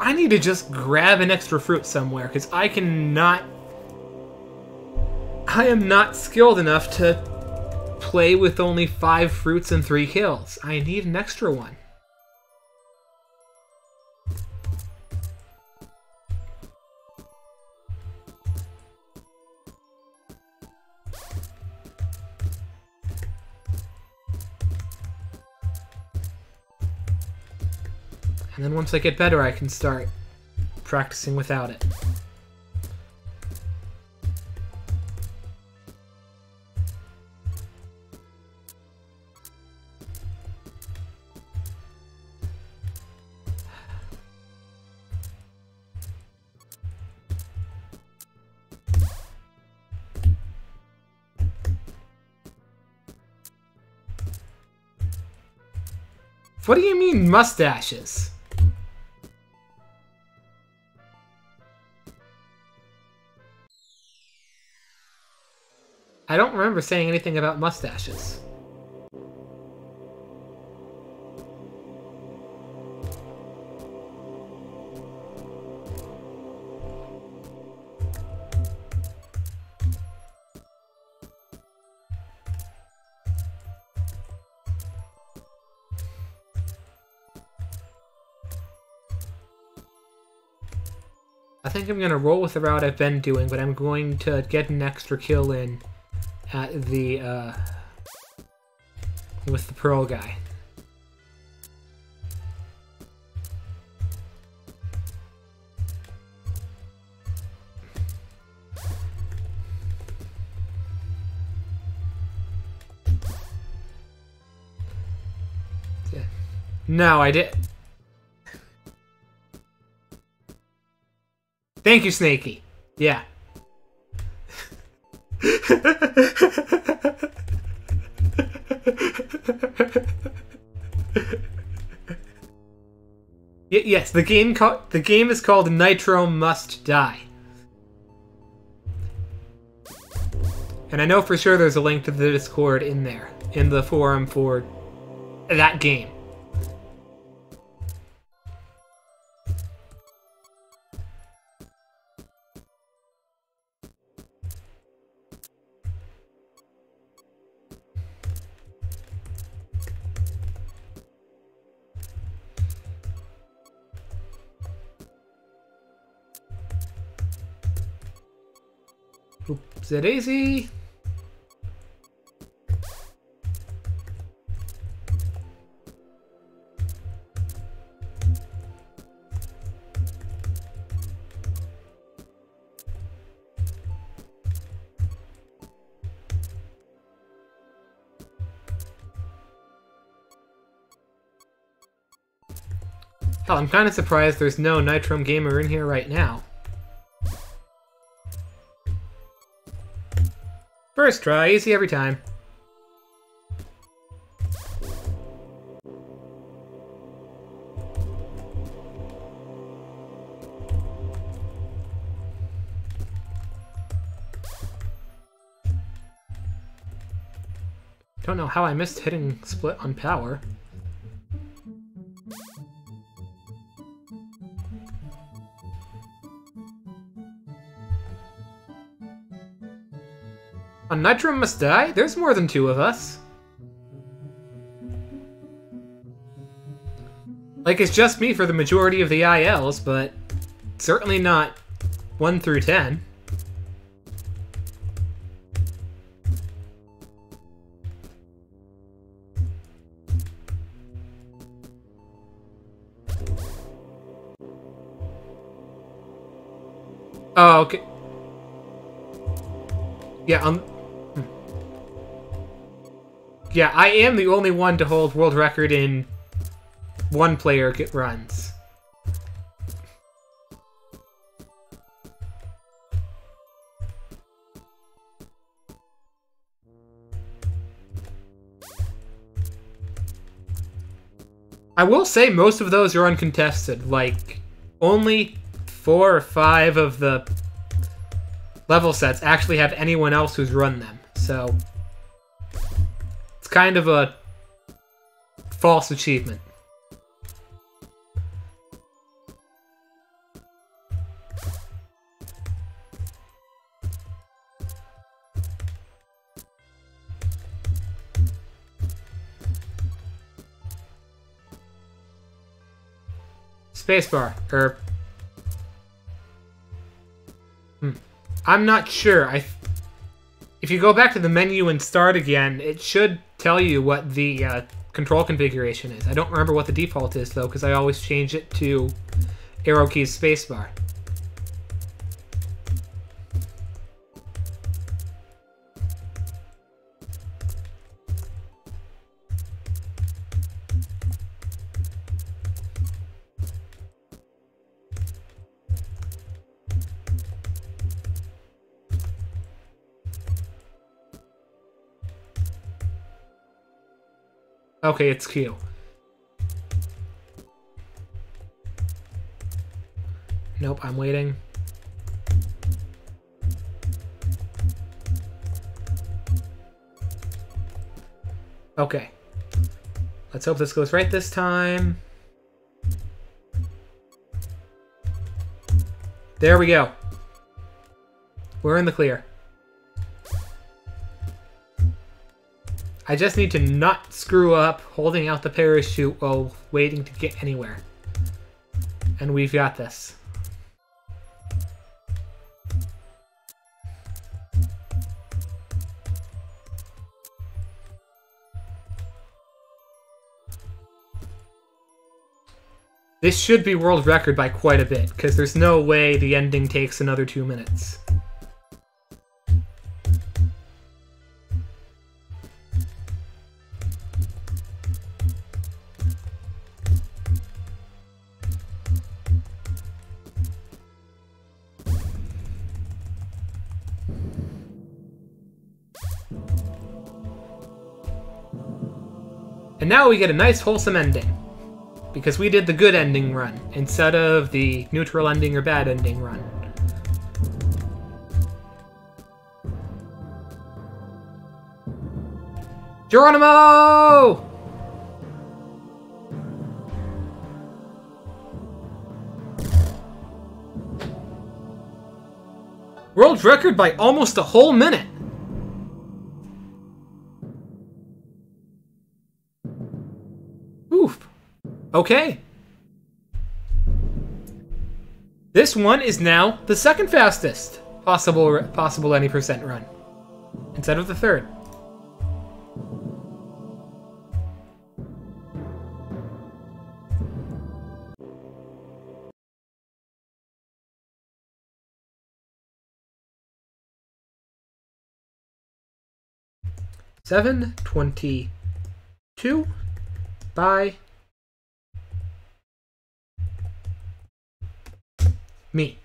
I need to just grab an extra fruit somewhere, because I cannot... I am not skilled enough to play with only five fruits and three kills. I need an extra one. And then once I get better, I can start practicing without it. What do you mean mustaches? I don't remember saying anything about mustaches. I think I'm going to roll with the route I've been doing, but I'm going to get an extra kill in at the, uh, with the Pearl guy. No, I did. Thank you, Snaky. Yeah. Yes, the game the game is called Nitrome Must Die. And I know for sure there's a link to the Discord in there, in the forum for that game. Oops, it easy. Hell, I'm kind of surprised there's no Nitrome Gamer in here right now. First try, easy every time. Don't know how I missed hitting split on power. A Nitrome Must Die? There's more than two of us. Like, it's just me for the majority of the ILs, but certainly not 1 through 10. Oh, okay. Yeah, um... Yeah, I am the only one to hold world record in one player get runs. I will say most of those are uncontested. Like, only four or five of the level sets actually have anyone else who's run them. So, kind of a false achievement. Spacebar, er. Hmm. I'm not sure. I. If you go back to the menu and start again, it should tell you what the uh, control configuration is. I don't remember what the default is, though, because I always change it to arrow keys spacebar. Okay, it's Q. Nope, I'm waiting. Okay. Let's hope this goes right this time. There we go. We're in the clear. I just need to not screw up holding out the parachute while waiting to get anywhere. And we've got this. This should be world record by quite a bit, because there's no way the ending takes another two minutes. And now we get a nice wholesome ending. Because we did the good ending run, instead of the neutral ending or bad ending run. Geronimo! World record by almost a whole minute. Okay. This one is now the second fastest possible possible any percent run, instead of the third. Seven twenty-two by me.